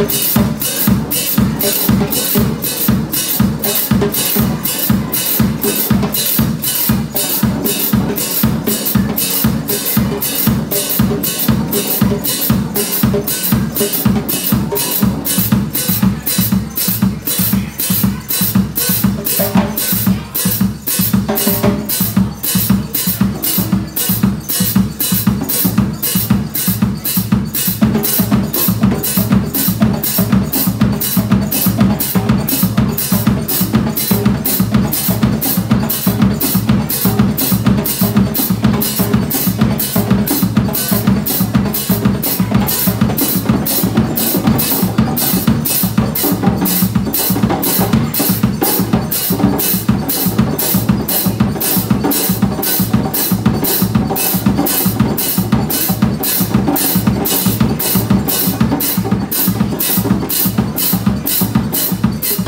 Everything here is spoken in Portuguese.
Música